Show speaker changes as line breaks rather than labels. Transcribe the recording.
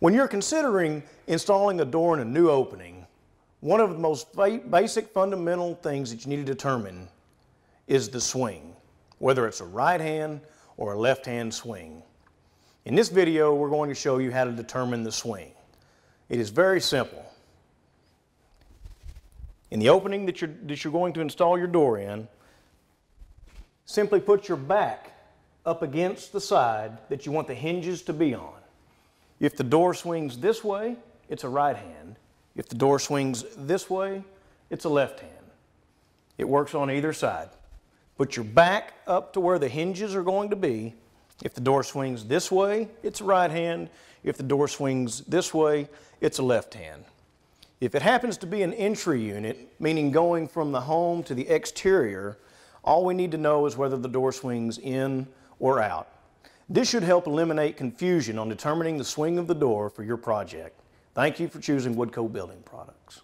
When you're considering installing a door in a new opening, one of the most basic fundamental things that you need to determine is the swing, whether it's a right hand or a left hand swing. In this video, we're going to show you how to determine the swing. It is very simple. In the opening that you're, that you're going to install your door in, simply put your back up against the side that you want the hinges to be on. If the door swings this way, it's a right hand. If the door swings this way, it's a left hand. It works on either side. Put your back up to where the hinges are going to be. If the door swings this way, it's a right hand. If the door swings this way, it's a left hand. If it happens to be an entry unit, meaning going from the home to the exterior, all we need to know is whether the door swings in or out. This should help eliminate confusion on determining the swing of the door for your project. Thank you for choosing Woodco Building Products.